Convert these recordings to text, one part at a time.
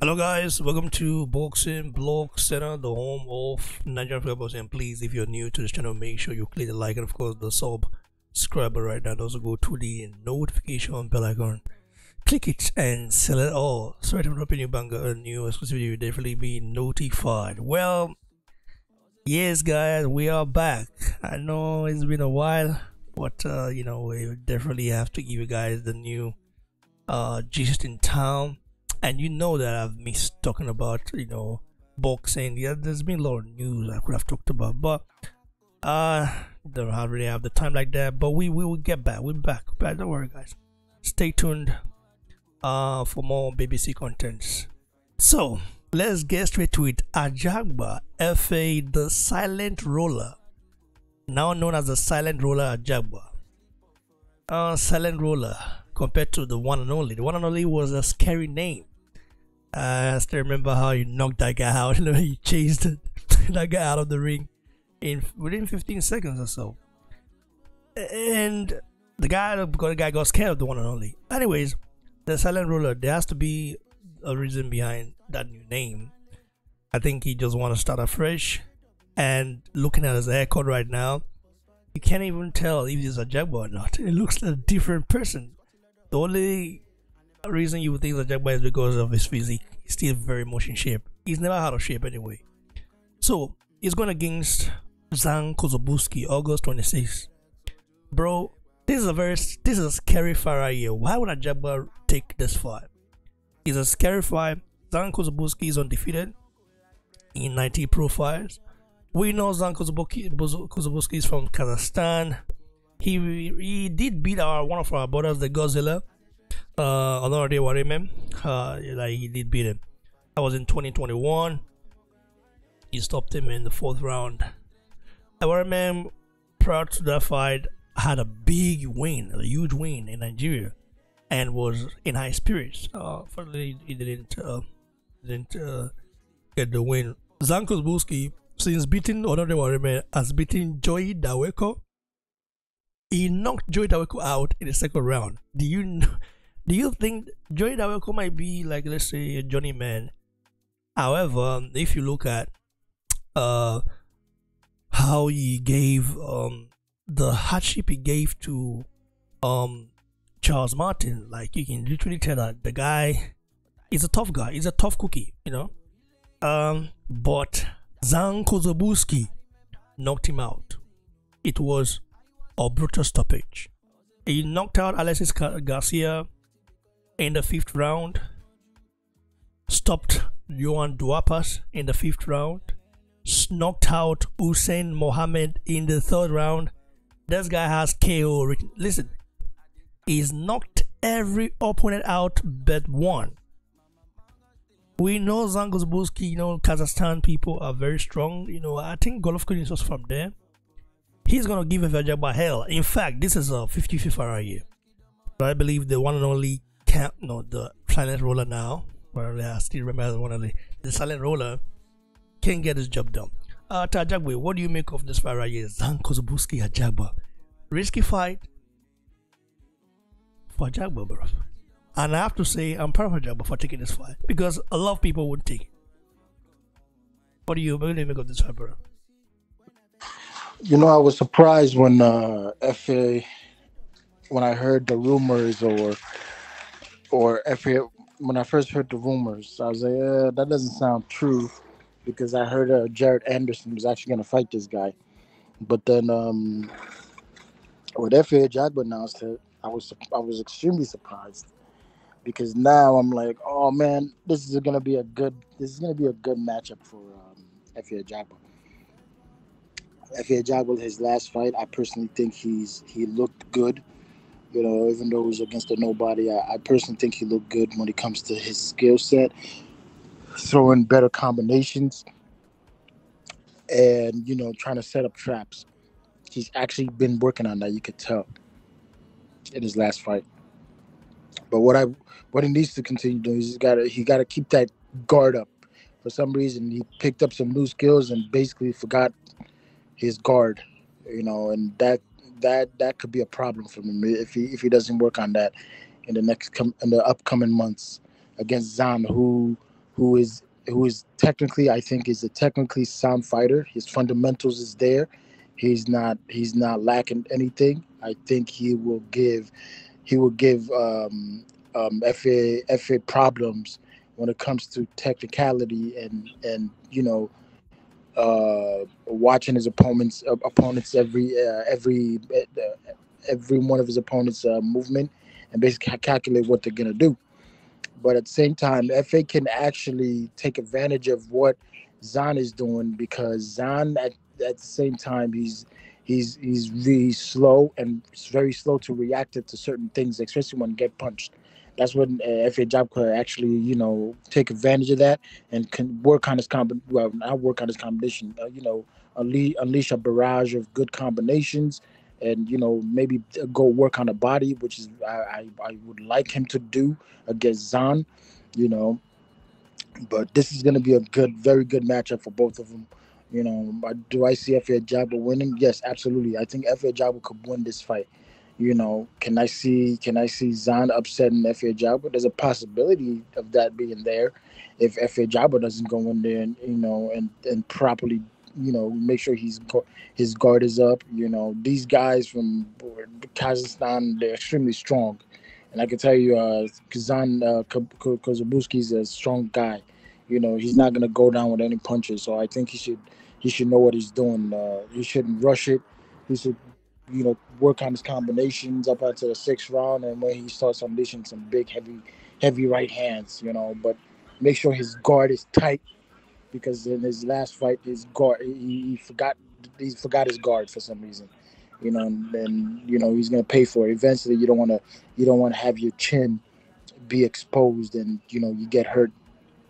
Hello guys, welcome to Boxing Block Center, the home of Nigerian. And please, if you're new to this channel, make sure you click the like and of course the sub subscribe right now. Also go to the notification bell icon, click it and select all. So every time I new banger, a new exclusive video, you definitely be notified. Well, yes guys, we are back. I know it's been a while, but uh, you know we definitely have to give you guys the new uh gist in town and you know that I've missed talking about you know boxing. Yeah, there's been a lot of news I could have talked about, but uh, don't really have the time like that. But we we will get back. We're back. But don't worry, guys. Stay tuned uh for more BBC contents. So let's get straight to it. Ajagba Efe, the silent roller, now known as the silent roller Ajagba. Uh, silent roller compared to the one and only. The one and only was a scary name. I still remember how you knocked that guy out. You know, he chased that guy out of the ring in within 15 seconds or so. And the guy, the guy got scared of the one and only. Anyways, the silent ruler. There has to be a reason behind that new name. I think he just want to start afresh. And looking at his haircut right now, you can't even tell if he's a jaguar or not. It looks like a different person. The only reason you would think that Jack is because of his physique. He's still very much in shape. He's never out of shape anyway. So he's going against Zhan Kossobutskiy, August 26th. Bro, this is a very this is a scary fight right here. Why would a Jaguar take this fight? It's a scary fight. Zhan Kossobutskiy is undefeated in 90 profiles. We know Zhan Kossobutskiy is from Kazakhstan. He he did beat our one of our brothers, the Godzilla, uh, Onoriode Ehwarieme, uh, like he did beat him. That was in 2021. He stopped him in the fourth round. Ehwarieme, prior to that fight, had a big win, a huge win in Nigeria, and was in high spirits. Uh, he didn't uh, didn't uh, get the win. Zhan Kossobutskiy, since beating Onoriode Ehwarieme, has beaten Joey Dawejko. He knocked Joey Dawejko out in the second round. Do you? Do you think Joey Dawejko might be like let's say a Johnny Man? However, if you look at uh how he gave um the hardship he gave to um Charles Martin, like you can literally tell that the guy is a tough guy, he's a tough cookie, you know. Um but Zhan Kossobutskiy knocked him out. It was a brutal stoppage. He knocked out Alexis Garcia in the fifth round, stopped Johann Duhaupas in the fifth round, knocked out Hussein Mohammed in the third round. This guy has KO written. Listen, he's knocked every opponent out but one. We know Zangos you know, Kazakhstan people are very strong. You know, I think Golovkin is also from there. He's gonna give a Vajaba hell. In fact, this is a 50 50 right here. But I believe the one and only can't no the silent roller now. Well, I still remember one of the the silent roller can get his job done. Uh, Tajagwe, what do you make of this fight right here? Zhan Kossobutskiy Ajagba. Risky fight for Ajagba, bro. And I have to say, I'm proud of Ajagba for taking this fight because a lot of people would take it. What do you, what make of this fight, bro? You know, I was surprised when uh, FA, when I heard the rumors or or it, when I first heard the rumors, I was like, uh, that doesn't sound true, because I heard uh, Jared Anderson was actually going to fight this guy, but then um, when Efe Ajagba announced it, I was I was extremely surprised, because now I'm like, oh man, this is going to be a good this is going to be a good matchup for um, Efe Ajagba. Efe Ajagba, his last fight, I personally think he's he looked good. You know, even though it was against a nobody, I, I personally think he looked good when it comes to his skill set, throwing better combinations, and you know, trying to set up traps. He's actually been working on that. You could tell in his last fight. But what I what he needs to continue doing is he's got to he got to keep that guard up. For some reason, he picked up some new skills and basically forgot his guard. You know, and that that that could be a problem for him if he if he doesn't work on that. in the next com- in the upcoming months against Zan, who who is who is technically I think is a technically sound fighter. His fundamentals is there. He's not he's not lacking anything. I think he will give he will give um, um, FA FA problems when it comes to technicality and and you know uh, watching his opponents uh, opponents every uh, every uh, every one of his opponents' uh, movement and basically calculate what they're gonna do. But at the same time, FA can actually take advantage of what Zan is doing because Zan at, at the same time he's he's he's really slow and very slow to react to certain things, especially when get punched. That's when uh, FA Job could actually, you know, take advantage of that and can work on his comb. Well, not work on his combination. Uh, you know, unleash, a barrage of good combinations, and you know maybe go work on the body, which is I, I, I would like him to do against Zan. You know, but this is going to be a good, very good matchup for both of them. You know, do I see Efe Ajagba winning? Yes, absolutely. I think Efe Ajagba could win this fight. You know, can I see can I see Zan upsetting Efe Ajagba? There's a possibility of that being there if Efe Ajagba doesn't go in there and you know and and properly you know make sure he's his guard is up. You know, these guys from Kazakhstan they're extremely strong, and I can tell you, uh, Kazan uh, is a strong guy. You know, he's not gonna go down with any punches. So I think he should he should know what he's doing. Uh, he shouldn't rush it. He should, you know, work on his combinations up until the sixth round, and when he starts unleashing some big, heavy, heavy right hands, you know. But make sure his guard is tight, because in his last fight, his guard he, he forgot he forgot his guard for some reason, you know. And, and you know he's gonna pay for it. Eventually, you don't want to you don't want to have your chin be exposed, and you know you get hurt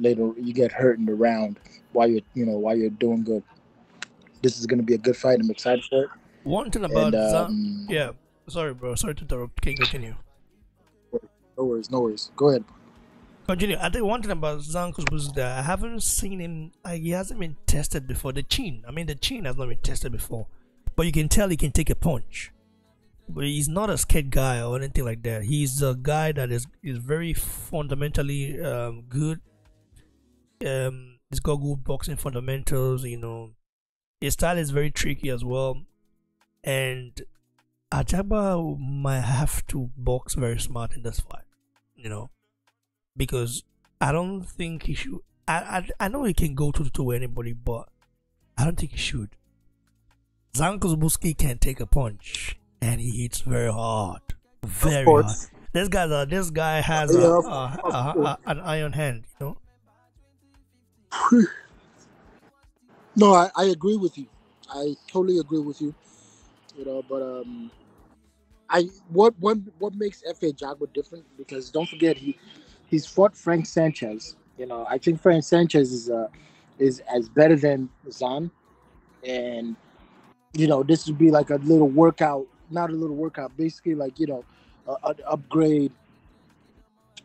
later. You get hurt in the round while you're you know while you're doing good this is going to be a good fight. I'm excited for it. One thing about and, um, yeah, sorry, bro. Sorry to interrupt. Can you continue? No worries, no worries. Go ahead. Continue. I think one thing about Zankos was that I haven't seen him. Like, he hasn't been tested before. The chin. I mean, the chin has not been tested before, but you can tell he can take a punch. But he's not a scared guy or anything like that. He's a guy that is is very fundamentally um, good. Um, he's got good boxing fundamentals. You know, his style is very tricky as well, and Ajagba might have to box very smart in this fight, you know, because I don't think he should. I I, I know he can go to to anybody, but I don't think he should. Zankos can take a punch, and he hits very hard, very hard. This guy's a, this guy has a, a, a, an iron hand, you know. No, I, I agree with you. I totally agree with you. You know, but um, I what what what makes Efe Ajagba different? Because don't forget he he's fought Frank Sanchez. You know, I think Frank Sanchez is uh is as better than Zan, and you know this would be like a little workout, not a little workout, basically like you know, an upgrade,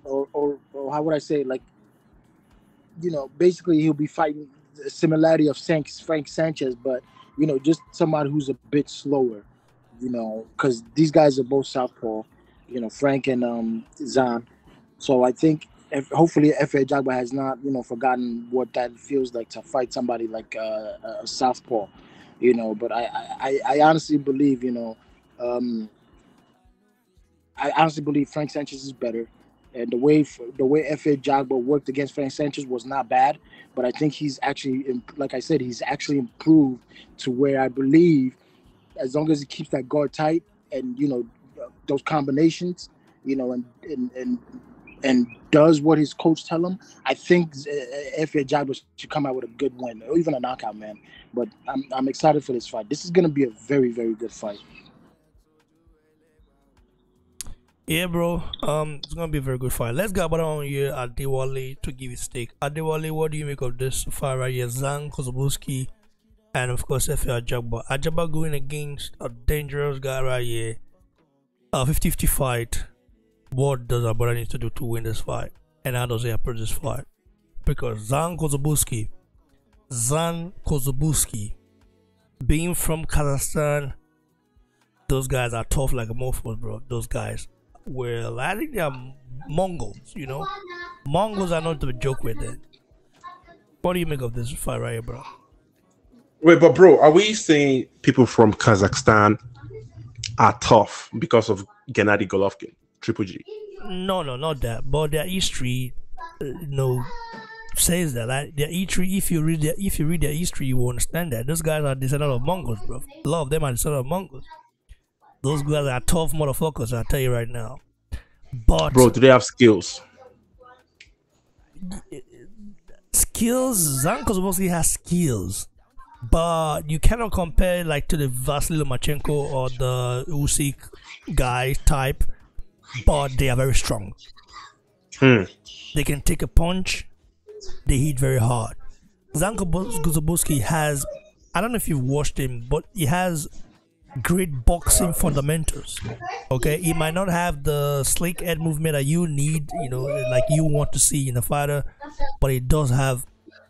or, or or how would I say like, you know, basically he'll be fighting similarity of Frank Sanchez, but you know, just somebody who's a bit slower, you know, because these guys are both southpaw, you know, Frank and um, Zan. So I think if, hopefully Efe Ajagba has not, you know, forgotten what that feels like to fight somebody like uh, a southpaw, you know. But I, I, I honestly believe, you know, um, I honestly believe Frank Sanchez is better and the way the way Efe Ajagba worked against Frank Sanchez was not bad, but I think he's actually, like I said, he's actually improved to where I believe, as long as he keeps that guard tight and you know those combinations, you know, and and and, and does what his coach tell him, I think Efe Ajagba should come out with a good win or even a knockout, man. But I'm I'm excited for this fight. This is gonna be a very very good fight. Yeah, bro. Um, it's gonna be a very good fight. Let's go about on here at Adewale to give his take. Adewale, what do you make of this fight right here? Zan Kozlowski and of course Efe Ajagba Ajagba going against a dangerous guy right here. A 50-50 fight. What does brother need to do to win this fight? And how does he approach this fight? Because Zan Kozlowski, Zan Kozlowski, being from Kazakhstan, those guys are tough like a mofos, bro. Those guys well, I think they are Mongols. You know, Mongols are not to joke with. It. What do you make of this fight right here, bro? Wait, but bro, are we saying people from Kazakhstan are tough because of Gennady Golovkin, Triple G? No, no, not that. But their history, uh, you know, says that. Like their history, if you read their, if you read their history, you will understand that those guys are descendants of Mongols, bro. A lot of them are descendants of Mongols. Those guys are tough motherfuckers. I tell you right now. But Bro, do they have skills? skills, Zan Kozlowski has skills, but you cannot compare like to the Vasily Lomachenko or the Usyk guy type. But they are very strong. Hmm. They can take a punch. They hit very hard. Zhan Kossobutskiy has, I don't know if you've watched him, but he has great boxing fundamentals. Okay, he might not have the slick head movement that you need, you know, like you want to see in a fighter, but he does have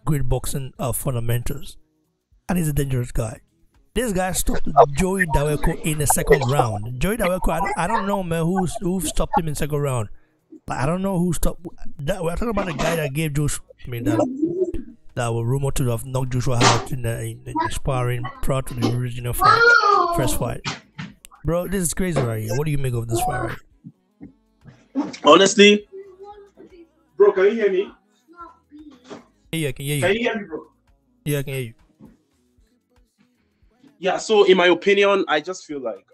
great boxing uh, fundamentals, and he's a dangerous guy. This guy stopped Joey Dawejko in the second round. Joey Dawejko, I don't, I don't know, man, who who stopped him in second round. Like, I don't know who stopped. That, we're talking about the guy that gave Joshua. I mean, that that were rumored to have knocked Joshua out in the, in the sparring prior to the original fight, first fight. Bro, this is crazy right here. What do you make of this fight right? Honestly, bro, can you hear me? Yeah, I can hear you. Can you hear me, bro? Yeah, I can hear you. Yeah. So, in my opinion, I just feel like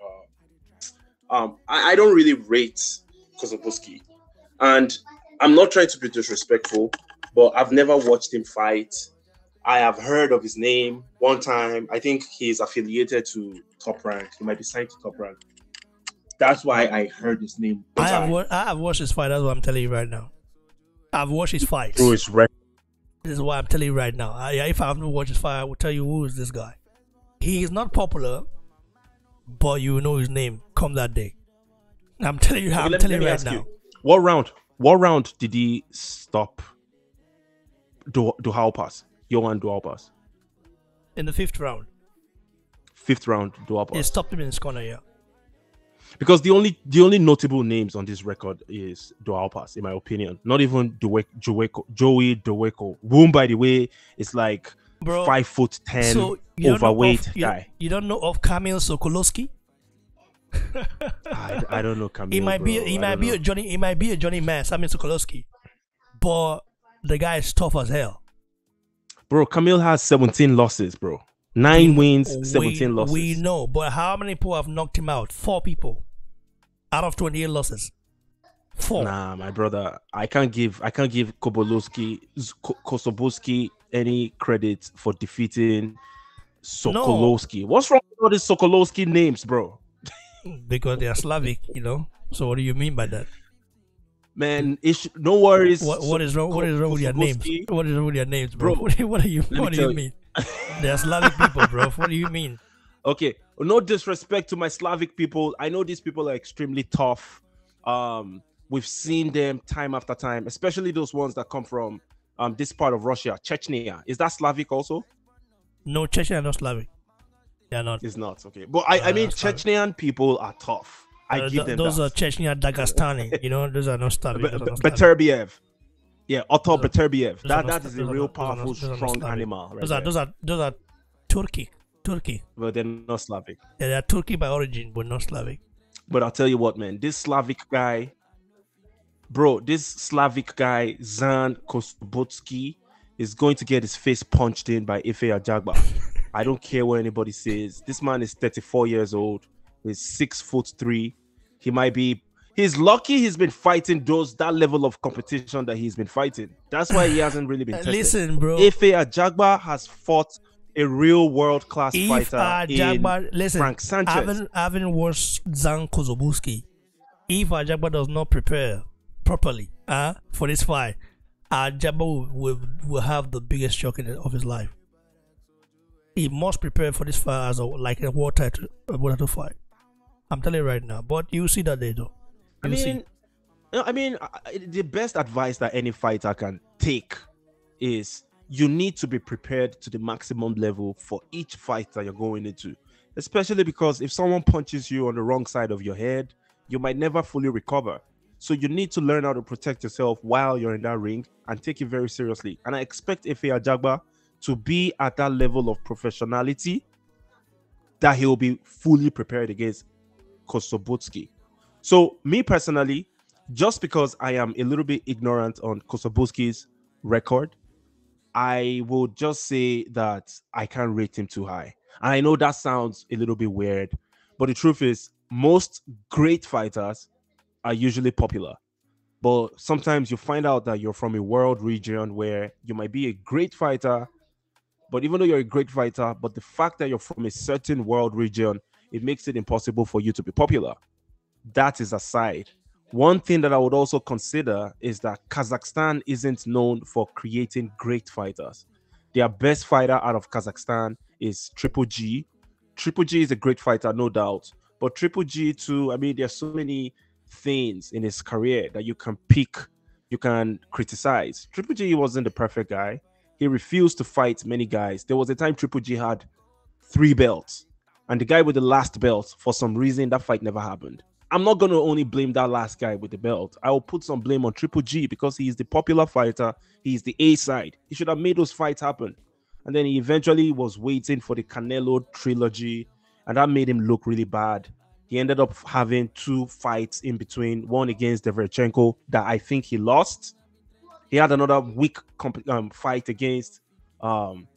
uh, um, I, I don't really rate Kozlowski, and I'm not trying to be disrespectful, but I've never watched him fight. I have heard of his name one time. I think he's affiliated to Top Rank. He might be signed to Top Rank. That's why I heard his name. I have, wa- I have watched his fight. That's what I'm telling you right now. I've watched his fights. Through his rec- This is what I'm telling you right now. I, if I haven't watched his fight, I will tell you who is this guy. He is not popular, but you will know his name come that day. I'm telling you. Okay, I'm let telling let you right now. you, What round? What round did he stop? Do pass? Johann Duhaupas. In the fifth round, Fifth round Duhal they pass. stopped him in his corner. Yeah. Because the only the only notable names on this record is Duhaupas, in my opinion. Not even Duwe- Juweko- Joey Dawejko. Whom, by the way, is like Bro, five foot ten, so you overweight of, you, guy. you don't know of Kamil Sokolowski? I, I don't know. Kamil, He might be bro. he might be know. a Johnny he might be a Johnny Man, Samuel Sokolowski, but the guy is tough as hell. bro. Kamil has seventeen losses, bro. Nine wins, we, seventeen losses. We know, but how many people have knocked him out? Four people out of twenty eight losses. Four. Nah, my brother, I can't give I can't give Kobolowski Kosobowski any credit for defeating Sokolowski. What's wrong with all these Sokolowski names, bro? because they are Slavic, you know. So what do you mean by that? Man, no worries. What what is wrong? What is wrong with your names? What is wrong with your names, bro? Bro, What, do you- what do you me what do you you. mean? They are Slavic people, bro. What do you mean? Okay, no disrespect to my Slavic people. I know these people are extremely tough. Um, we've seen them time after time, especially those ones that come from um this part of Russia, Chechnya. Is that Slavic also? No, Chechen are not Slavic. They are not. It's not okay. But I, I Uh, mean. Chechnyan people are tough. I Uh, give th- them those that. are Chechnya Dagestani. You know, those are not Slavic. Be- those are Be- not Slavic. Beterbiev. Yeah, Artur Beterbiev. That that is a real not- those are not- powerful, those are not strong animal. Those are those are those are Turkic. Turkey. but they're not Slavic. Yeah, they are Turkey by origin, but not Slavic. But I'll tell you what, man, this Slavic guy, bro, this Slavic guy, Zhan Kossobutskiy, is going to get his face punched in by Ife Ajagba. I don't care what anybody says. This man is 34 years old. He's six foot three. He might be. He's lucky he's been fighting those that level of competition that he's been fighting. That's why he hasn't really been tested. Listen, bro. Ife Ajagba has fought a real world class if fighter uh, in listen, Frank Sanchez. having having watched Zhan Kossobutskiy, if Ajagba does not prepare properly uh, for this fight, Ajagba will, will, will have the biggest shock in, of his life. He must prepare for this fight as a like a war title, a war title fight. I'm telling you right now. But you see that though. I You see. mean, no, I mean, I- I- the best advice that any fighter can take is you need to be prepared to the maximum level for each fight that you're going into. Especially because if someone punches you on the wrong side of your head, You might never fully recover. So you need to learn how to protect yourself while you're in that ring and take it very seriously. And I expect Efe Ajagba to be at that level of professionality that he'll be fully prepared against Kossobutskiy. So, me personally, just because I am a little bit ignorant on Kossobutskiy's record, I would just say that I can't rate him too high. And I know that sounds a little bit weird, but the truth is, most great fighters are usually popular. But sometimes you find out that you're from a world region where you might be a great fighter, but even though you're a great fighter, but the fact that you're from a certain world region, it makes it impossible for you to be popular. That is aside. One thing that I would also consider is that Kazakhstan isn't known for creating great fighters. Their best fighter out of Kazakhstan is Triple G. Triple G is a great fighter, no doubt. But Triple G, too, I mean, there's so many things in his career that you can pick, you can criticize. Triple G wasn't the perfect guy. He refused to fight many guys. There was a time Triple G had three belts, and the guy with the last belt, for some reason, that fight never happened. I'm not going to only blame that last guy with the belt. I will put some blame on Triple G because he's the popular fighter. He's the A side. He should have made those fights happen. And then he eventually was waiting for the Canelo trilogy, and that made him look really bad. He ended up having two fights in between, one against Derevyanchenko that I think he lost. He had another weak comp- um, fight against um,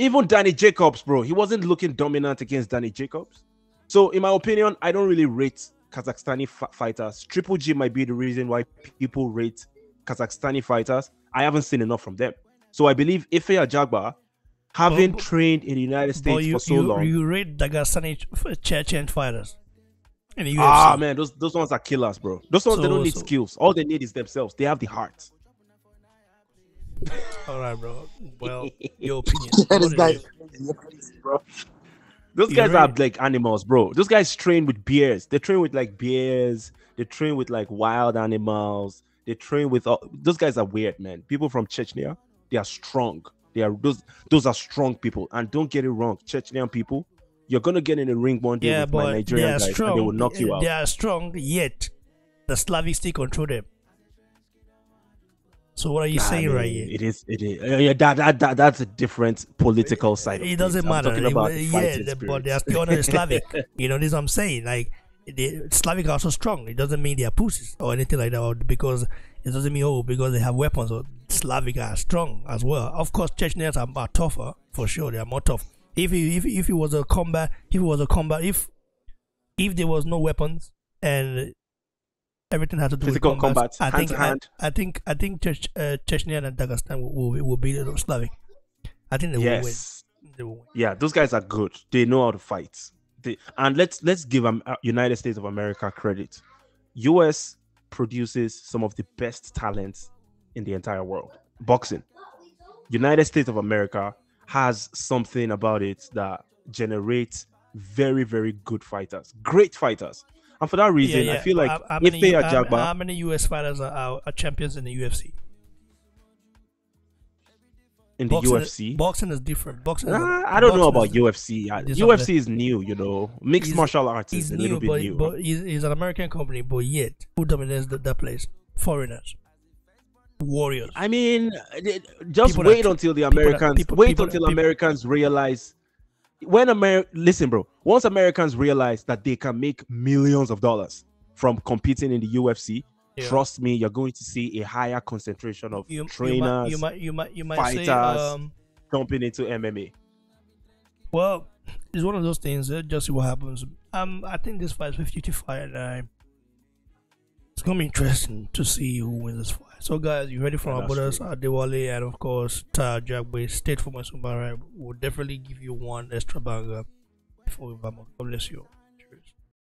even Danny Jacobs, bro. He wasn't looking dominant against Danny Jacobs. So, in my opinion, I don't really rate Kazakhstani f- fighters. Triple G might be the reason why people rate Kazakhstani fighters. I haven't seen enough from them. So I believe Ife Ajagba, having But- trained in the United States you, for so you, long, you rate Dagestani Chechen fighters in the UFC. ah man, those those ones are killers, bro. Those ones they don't need so- skills. All they need is themselves. They have the heart. All right, bro. Well, your opinion. Yeah, What this guy is. is crazy, bro. Those guys are like animals, bro. Those guys train with bears. They train with like bears. They train with like wild animals. They train with all, those guys are weird, man. People from Chechnya, they are strong. They are those those are strong people. And don't get it wrong, Chechnyan people, you're gonna get in a ring one day Yeah, with my but they Nigerian are guys strong. and they will knock you out. They are strong, yet the Slavic still control them. So what are you saying mean, right here? It is. It is. uh, yeah, that, that, that that's a different political side. It doesn't things. Matter. It- the yeah, the- but they are still under Slavic. you know, this is what I'm saying. Like, the Slavic are so strong. It doesn't mean they are pussies or anything like that. Or because it doesn't mean oh because they have weapons or Slavic are strong as well. Of course, Chechnyans are, are tougher for sure. They are more tough. If it, if if it was a combat, if it was a combat, if if there was no weapons and everything has to do Physical with combat, combat, I hand think I, hand. I think I think Chech, uh, Chechnya and Dagestan will, will, will be the Slavic. I think they will win. They will win. Yeah, those guys are good. They know how to fight. They, and let's let's give um, uh, United States of America credit. US produces some of the best talents in the entire world. Boxing. United States of America has something about it that generates very very good fighters, great fighters. And for that reason, I feel like how, how if many, they are how, Jagba, how many US fighters are, are, are champions in the UFC? in the boxing, UFC, boxing is different. Boxing. is- Uh, I don't know about is- UFC. UFC is new, you know. Mixed He's- martial arts is a new, little bit but, new. but he's, he's an American company. But yet, who dominates that, that place? Foreigners, warriors. I mean, just People wait until the people that- Americans people- wait people until Americans realize when Amer listen, bro. Once Americans realize that they can make millions of dollars from competing in the UFC, Yeah. trust me, you're going to see a higher concentration of you, trainers you might, you might, you might, you might say, fighters. um, jumping into MMA. well, it's one of those things. Uh, just see what happens. Um, I think this fight is 50 to fight, and I, it's gonna be interesting to see who wins this fight. So, guys, you ready for Yeah, our brothers, true. Adewale, and of course, Tara Jagbe, State for. We'll definitely give you one extra banger before we. God bless you.